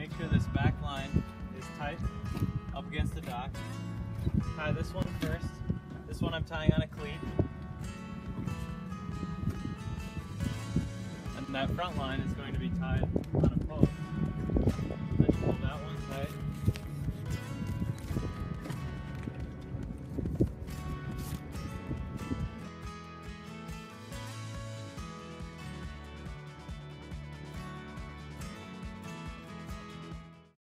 make sure this back line is tight up against the dock. Tie this one first. This one I'm tying on a cleat. And that front line is going to